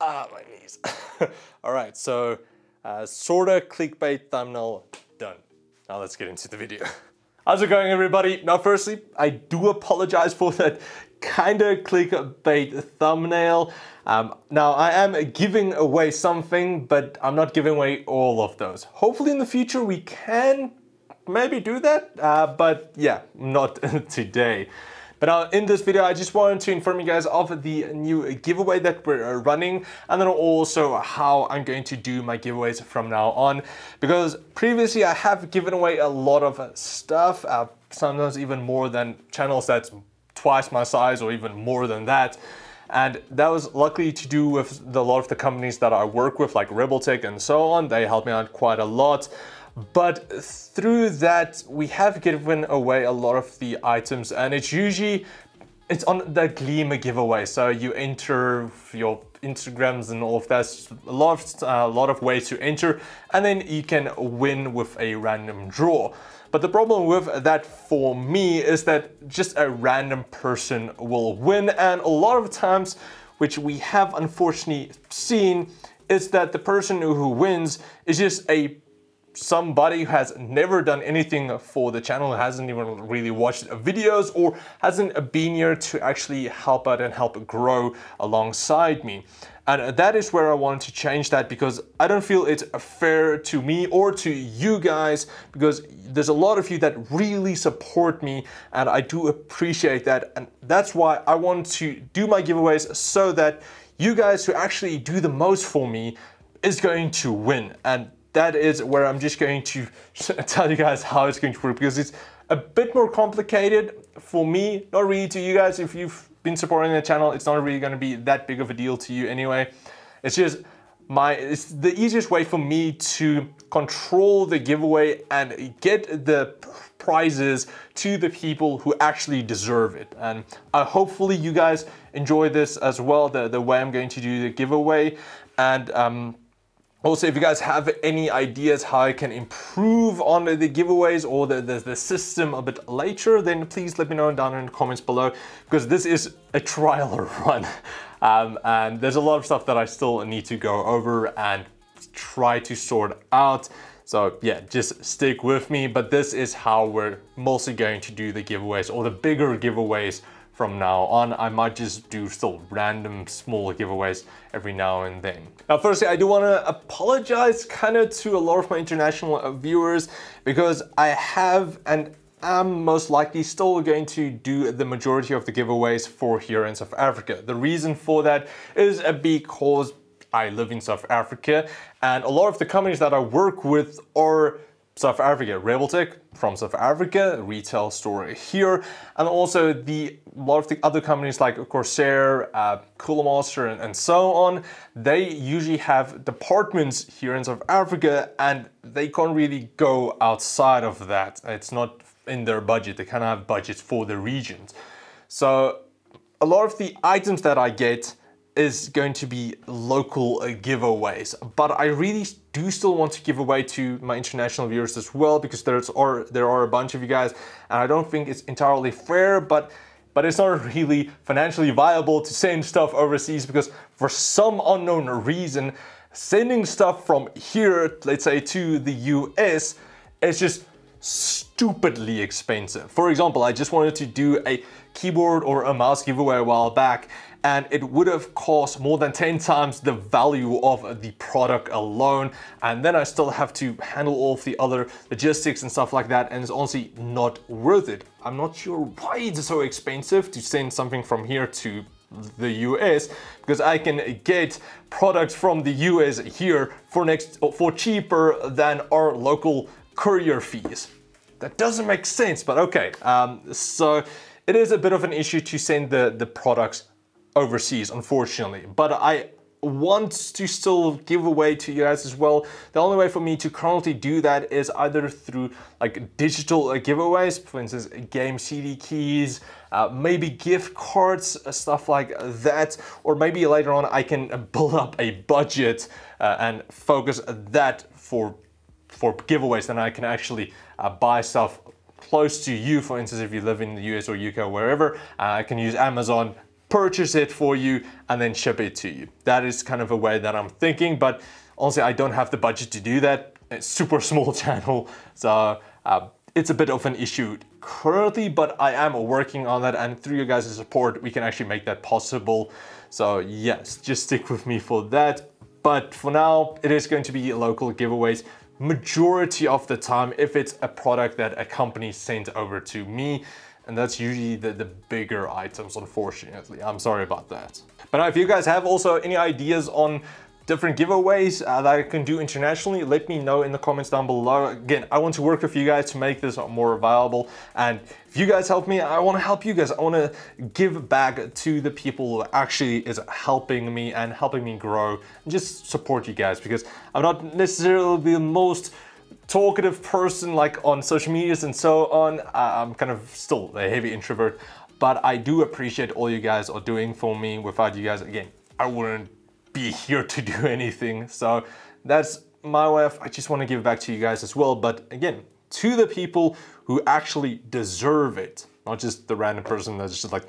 Ah, my knees. All right, so uh, sorta clickbait thumbnail done. Now let's get into the video. How's it going everybody? Now firstly, I do apologize for that kinda clickbait thumbnail. Um, now I am giving away something, but I'm not giving away all of those. Hopefully in the future we can maybe do that, uh, but yeah, not today. But now in this video, I just wanted to inform you guys of the new giveaway that we're running and then also how I'm going to do my giveaways from now on. Because previously I have given away a lot of stuff, uh, sometimes even more than channels that's twice my size or even more than that. And that was luckily to do with the, a lot of the companies that I work with, like Rebeltech and so on. They helped me out quite a lot. But through that, we have given away a lot of the items and it's usually, it's on the Gleamer giveaway. So you enter your Instagrams and all of that, a lot of, uh, a lot of ways to enter and then you can win with a random draw. But the problem with that for me is that just a random person will win and a lot of times, which we have unfortunately seen, is that the person who wins is just a somebody who has never done anything for the channel, hasn't even really watched videos or hasn't been here to actually help out and help grow alongside me. And that is where I want to change that because I don't feel it's fair to me or to you guys because there's a lot of you that really support me and I do appreciate that. And that's why I want to do my giveaways so that you guys who actually do the most for me is going to win. And that is where I'm just going to tell you guys how it's going to work because it's a bit more complicated for me, not really to you guys. If you've been supporting the channel, it's not really going to be that big of a deal to you anyway. It's just my it's the easiest way for me to control the giveaway and get the prizes to the people who actually deserve it. And uh, hopefully you guys enjoy this as well, the, the way I'm going to do the giveaway. And um, also, if you guys have any ideas how I can improve on the giveaways or the, the, the, system a bit later, then please let me know down in the comments below because this is a trial run. Um, and there's a lot of stuff that I still need to go over and try to sort out. So yeah, just stick with me, but this is how we're mostly going to do the giveaways or the bigger giveaways from now on. I might just do still random small giveaways every now and then. Now, firstly, I do want to apologize kind of to a lot of my international viewers because I have and am most likely still going to do the majority of the giveaways for here in South Africa. The reason for that is because I live in South Africa and a lot of the companies that I work with are South Africa, Rebeltech from South Africa, retail store here, and also the a lot of the other companies like Corsair, uh, Cooler Master, and, and so on, they usually have departments here in South Africa, and they can't really go outside of that. It's not in their budget. They kind of have budgets for the regions. So a lot of the items that I get is going to be local uh, giveaways. But I really do still want to give away to my international viewers as well because there's are there are a bunch of you guys and I don't think it's entirely fair, but but it's not really financially viable to send stuff overseas because for some unknown reason, sending stuff from here, let's say to the US, is just stupidly expensive. For example, I just wanted to do a keyboard or a mouse giveaway a while back and it would have cost more than 10 times the value of the product alone. And then I still have to handle all of the other logistics and stuff like that. And it's honestly not worth it. I'm not sure why it's so expensive to send something from here to the US because I can get products from the US here for next for cheaper than our local courier fees. That doesn't make sense, but okay. Um, so it is a bit of an issue to send the, the products overseas, unfortunately. But I want to still give away to you guys as well. The only way for me to currently do that is either through like digital uh, giveaways, for instance, game CD keys, uh, maybe gift cards, uh, stuff like that, or maybe later on I can build up a budget uh, and focus that for for giveaways. Then I can actually uh, buy stuff close to you. For instance, if you live in the US or UK or wherever, uh, I can use Amazon purchase it for you and then ship it to you. That is kind of a way that I'm thinking, but honestly, I don't have the budget to do that. It's super small channel, so uh, it's a bit of an issue currently, but I am working on that and through your guys' support, we can actually make that possible. So yes, just stick with me for that. But for now, it is going to be local giveaways majority of the time if it's a product that a company sent over to me and that's usually the, the bigger items unfortunately i'm sorry about that but now if you guys have also any ideas on different giveaways uh, that I can do internationally, let me know in the comments down below. Again, I want to work with you guys to make this more viable. And if you guys help me, I want to help you guys. I want to give back to the people who actually is helping me and helping me grow and just support you guys because I'm not necessarily the most talkative person like on social medias and so on. I'm kind of still a heavy introvert, but I do appreciate all you guys are doing for me. Without you guys, again, I wouldn't be here to do anything. So that's my way of, I just want to give back to you guys as well. But again, to the people who actually deserve it, not just the random person that's just like,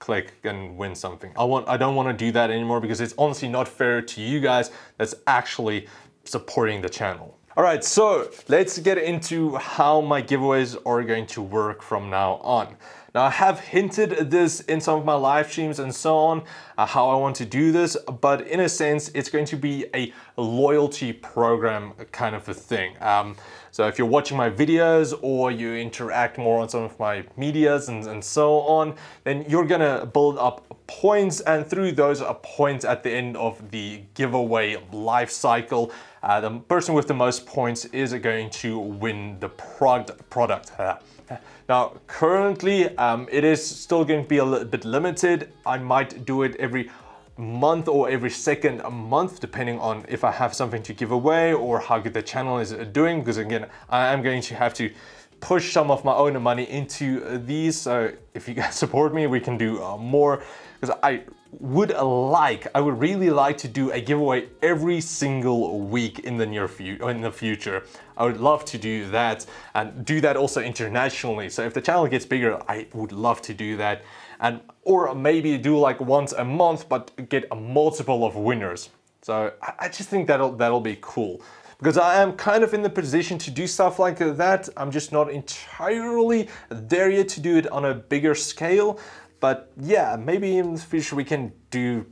click and win something. I want I don't want to do that anymore because it's honestly not fair to you guys that's actually supporting the channel. All right, so let's get into how my giveaways are going to work from now on. Now I have hinted this in some of my live streams and so on, uh, how I want to do this, but in a sense, it's going to be a loyalty program kind of a thing. Um, so if you're watching my videos or you interact more on some of my medias and, and so on, then you're gonna build up points and through those points at the end of the giveaway life cycle, uh, the person with the most points is going to win the product. product. Now, currently, um, it is still going to be a little bit limited. I might do it every month or every second month, depending on if I have something to give away or how good the channel is doing. Because again, I am going to have to push some of my own money into these. So if you guys support me, we can do uh, more. Because I would like, I would really like to do a giveaway every single week in the near future, in the future. I would love to do that and do that also internationally. So if the channel gets bigger, I would love to do that. And, or maybe do like once a month, but get a multiple of winners. So I just think that'll, that'll be cool because I am kind of in the position to do stuff like that. I'm just not entirely there yet to do it on a bigger scale. But yeah, maybe in the future we can do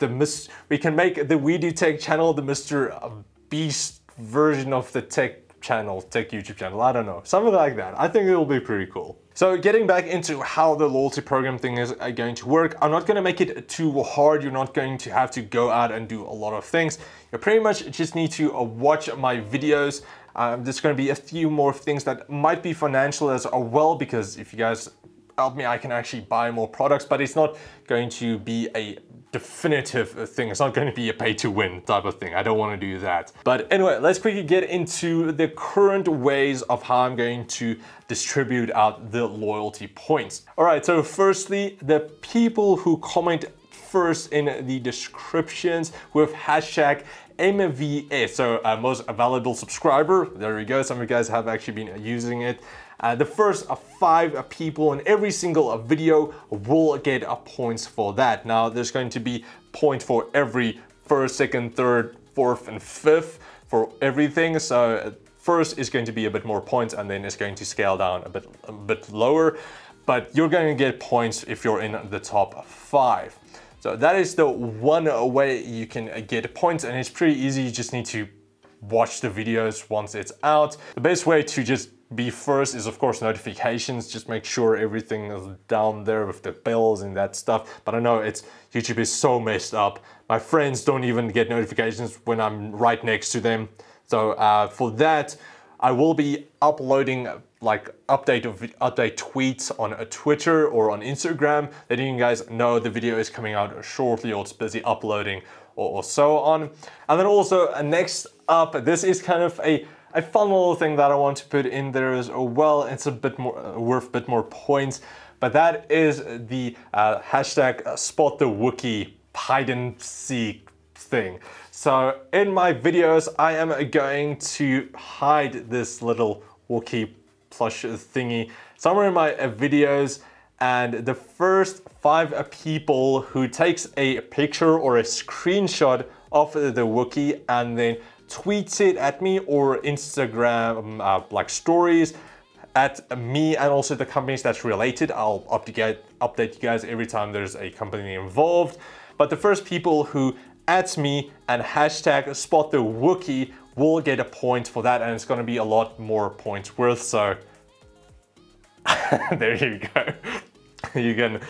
the mis we can make the We Do Tech channel the Mr. Beast version of the tech channel, tech YouTube channel. I don't know, something like that. I think it'll be pretty cool. So getting back into how the loyalty program thing is uh, going to work, I'm not going to make it too hard. You're not going to have to go out and do a lot of things. You pretty much just need to uh, watch my videos. Um, there's going to be a few more things that might be financial as well because if you guys help me, I can actually buy more products, but it's not going to be a definitive thing. It's not going to be a pay to win type of thing. I don't want to do that. But anyway, let's quickly get into the current ways of how I'm going to distribute out the loyalty points. All right, so firstly, the people who comment first in the descriptions with hashtag MVS, so uh, most valuable subscriber. There we go. Some of you guys have actually been using it. Uh, the first five people in every single video will get a points for that. Now there's going to be points for every first, second, third, fourth, and fifth for everything. So first is going to be a bit more points and then it's going to scale down a bit, a bit lower. But you're going to get points if you're in the top five. So that is the one way you can get points and it's pretty easy. You just need to watch the videos once it's out. The best way to just be first is of course notifications. Just make sure everything is down there with the bells and that stuff. But I know it's YouTube is so messed up. My friends don't even get notifications when I'm right next to them. So uh, for that, I will be uploading like update of update tweets on a Twitter or on Instagram, letting you guys know the video is coming out shortly or it's busy uploading or, or so on. And then also uh, next up, this is kind of a a fun little thing that I want to put in there as well. It's a bit more uh, worth a bit more points, but that is the uh, hashtag spot the Wookie hide and seek thing. So in my videos, I am going to hide this little Wookie plush thingy somewhere in my uh, videos and the first five people who takes a picture or a screenshot of the Wookie and then tweets it at me or Instagram uh, like stories at me and also the companies that's related. I'll update, update you guys every time there's a company involved. But the first people who at me and hashtag spot the Wookie will get a point for that and it's gonna be a lot more points worth. So there you go. you can,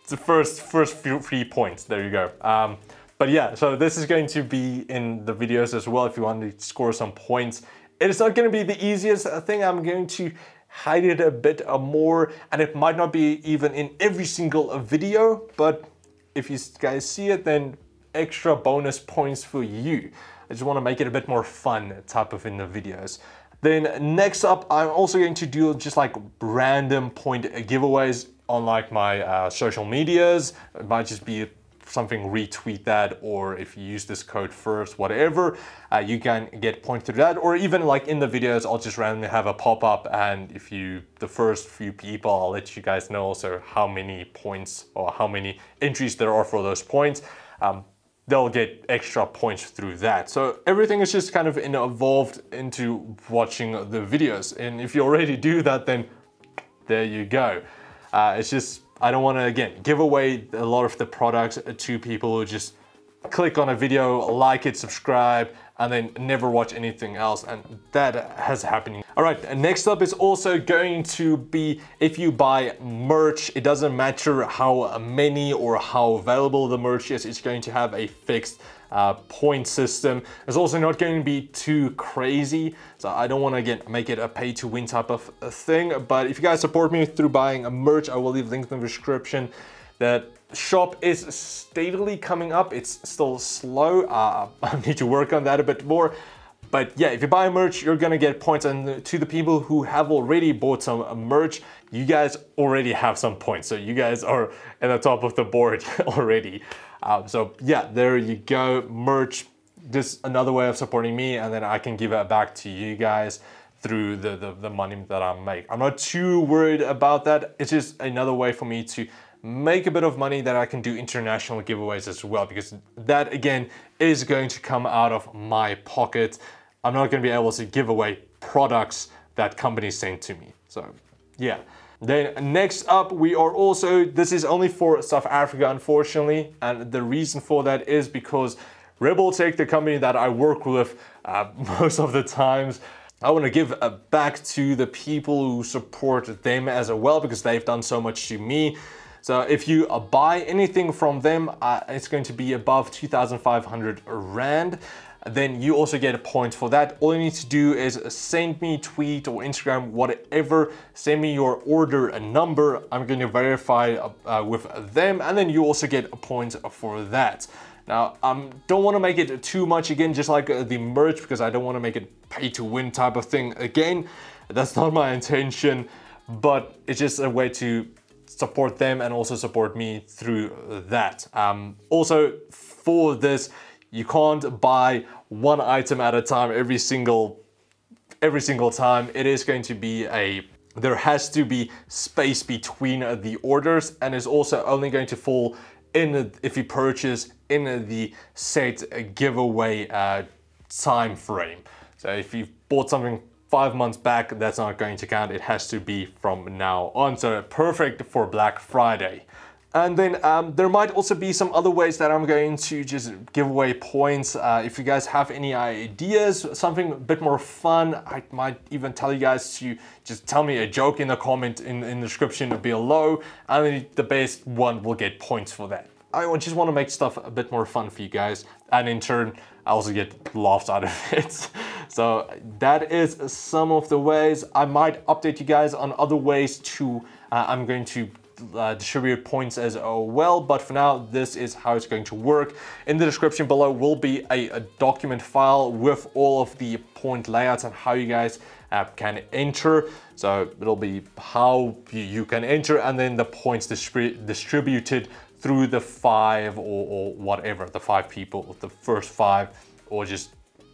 it's the first, first few three points, there you go. Um, but yeah, so this is going to be in the videos as well if you want to score some points. It is not going to be the easiest thing. I'm going to hide it a bit more and it might not be even in every single video, but if you guys see it, then extra bonus points for you. I just want to make it a bit more fun type of in the videos. Then next up, I'm also going to do just like random point giveaways on like my uh, social medias. It might just be something retweet that or if you use this code first whatever uh, you can get points through that or even like in the videos I'll just randomly have a pop-up and if you the first few people I'll let you guys know also how many points or how many entries there are for those points um, they'll get extra points through that. So everything is just kind of evolved into watching the videos. And if you already do that, then there you go. Uh, it's just, I don't want to, again, give away a lot of the products to people who just click on a video, like it, subscribe, and then never watch anything else. And that has happened. All right, next up is also going to be if you buy merch, it doesn't matter how many or how available the merch is, it's going to have a fixed uh, point system. It's also not going to be too crazy. So I don't want to again make it a pay to win type of thing. But if you guys support me through buying a merch, I will leave links in the description. That shop is steadily coming up. It's still slow. Uh, I need to work on that a bit more. But yeah, if you buy merch, you're gonna get points. And to the people who have already bought some merch, you guys already have some points. So you guys are at the top of the board already. Uh, so yeah, there you go. Merch, just another way of supporting me and then I can give it back to you guys through the, the, the money that I make. I'm not too worried about that. It's just another way for me to make a bit of money that I can do international giveaways as well because that again is going to come out of my pocket. I'm not going to be able to give away products that companies send to me. So yeah. Then next up, we are also, this is only for South Africa, unfortunately. And the reason for that is because Rebel Tech, the company that I work with uh, most of the times, I want to give back to the people who support them as well because they've done so much to me. So if you buy anything from them, uh, it's going to be above 2,500 Rand then you also get a point for that. All you need to do is send me tweet or Instagram, whatever, send me your order a number. I'm going to verify uh, with them and then you also get a point for that. Now, I um, don't want to make it too much again, just like uh, the merch, because I don't want to make it pay to win type of thing again. That's not my intention, but it's just a way to support them and also support me through that. Um, also, for this, you can't buy one item at a time every single every single time. It is going to be a there has to be space between the orders and it's also only going to fall in if you purchase in the set giveaway uh, time frame. So if you bought something five months back, that's not going to count. It has to be from now on. So perfect for Black Friday. And then um, there might also be some other ways that I'm going to just give away points. Uh, if you guys have any ideas, something a bit more fun, I might even tell you guys to just tell me a joke in the comment in, in the description below. And the best one will get points for that. I just want to make stuff a bit more fun for you guys. And in turn, I also get laughs out of it. so that is some of the ways. I might update you guys on other ways to, uh, I'm going to uh, distribute points as well, but for now, this is how it's going to work. In the description below will be a, a document file with all of the point layouts and how you guys uh, can enter. So it'll be how you can enter and then the points distrib distributed through the five or, or, whatever, the five people, the first five, or just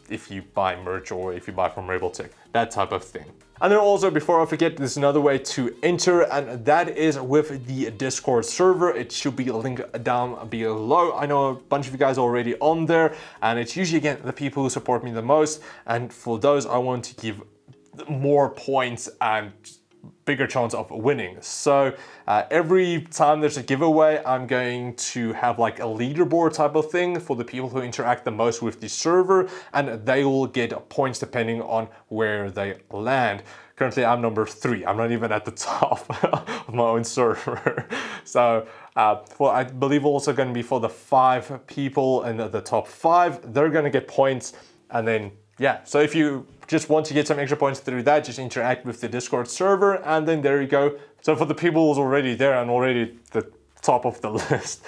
if you buy merch or if you buy from Rebeltech, that type of thing. And then also, before I forget, there's another way to enter, and that is with the Discord server. It should be linked down below. I know a bunch of you guys are already on there, and it's usually, again, the people who support me the most. And for those, I want to give more points and bigger chance of winning. So uh, every time there's a giveaway, I'm going to have like a leaderboard type of thing for the people who interact the most with the server and they will get points depending on where they land. Currently, I'm number three. I'm not even at the top of my own server. so, uh, well, I believe also going to be for the five people in the, the top five, they're going to get points. And then, yeah, so if you just want to get some extra points through that, just interact with the Discord server, and then there you go. So for the people who's already there and already the top of the list,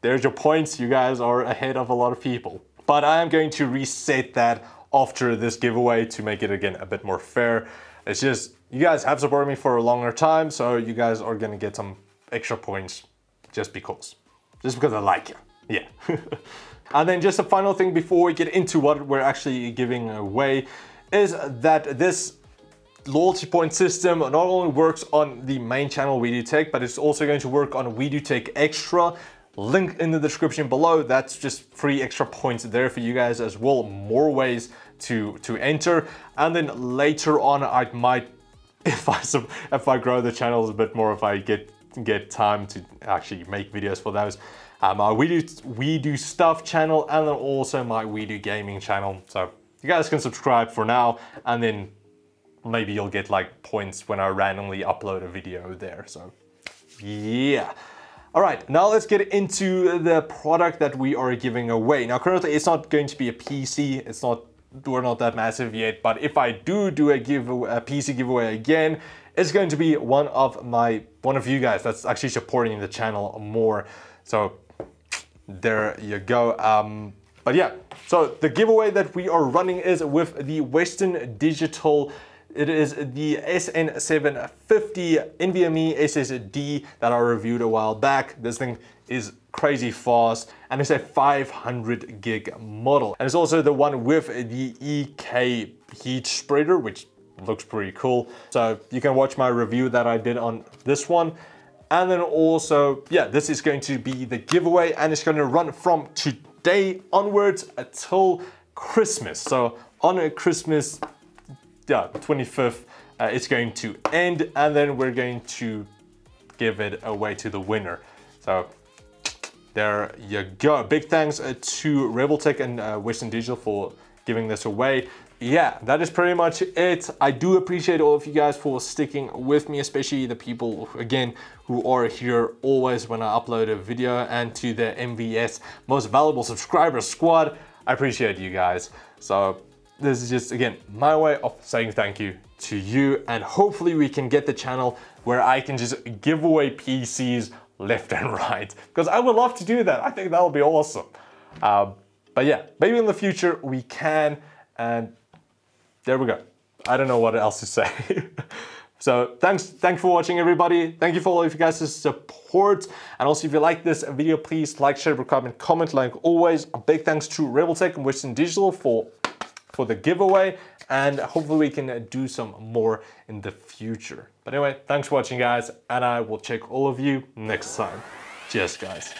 there's your points. You guys are ahead of a lot of people. But I am going to reset that after this giveaway to make it again a bit more fair. It's just, you guys have supported me for a longer time, so you guys are gonna get some extra points just because. Just because I like you, yeah. and then just a final thing before we get into what we're actually giving away is that this loyalty point system not only works on the main channel We Do Tech, but it's also going to work on We Do Tech Extra. Link in the description below. That's just free extra points there for you guys as well. More ways to, to enter. And then later on, I might, if I, if I grow the channels a bit more, if I get, get time to actually make videos for those, uh, my We Do, we Do Stuff channel, and then also my We Do Gaming channel. So you guys can subscribe for now and then maybe you'll get like points when I randomly upload a video there. So yeah. All right, now let's get into the product that we are giving away. Now currently it's not going to be a PC, it's not, we're not that massive yet, but if I do do a, give, a PC giveaway again, it's going to be one of my, one of you guys that's actually supporting the channel more. So there you go. Um, but yeah, so the giveaway that we are running is with the Western Digital it is the SN750 NVMe SSD that I reviewed a while back. This thing is crazy fast and it's a 500 gig model. And it's also the one with the EK heat spreader, which looks pretty cool. So you can watch my review that I did on this one. And then also, yeah, this is going to be the giveaway and it's going to run from today onwards until Christmas. So on a Christmas, yeah, 25th, uh, it's going to end and then we're going to give it away to the winner. So there you go. Big thanks uh, to Rebeltech and uh, Western Digital for giving this away yeah, that is pretty much it. I do appreciate all of you guys for sticking with me, especially the people, again, who are here always when I upload a video and to the MVS Most Valuable Subscriber Squad. I appreciate you guys. So this is just, again, my way of saying thank you to you and hopefully we can get the channel where I can just give away PCs left and right because I would love to do that. I think that would be awesome. Um, but yeah, maybe in the future we can and there we go. I don't know what else to say. so thanks, thanks for watching everybody. Thank you for all of you guys' support. And also if you like this video, please like, share, comment, comment like always. A big thanks to Rebeltech and Western Digital for, for the giveaway. And hopefully we can uh, do some more in the future. But anyway, thanks for watching guys. And I will check all of you next time. Cheers guys.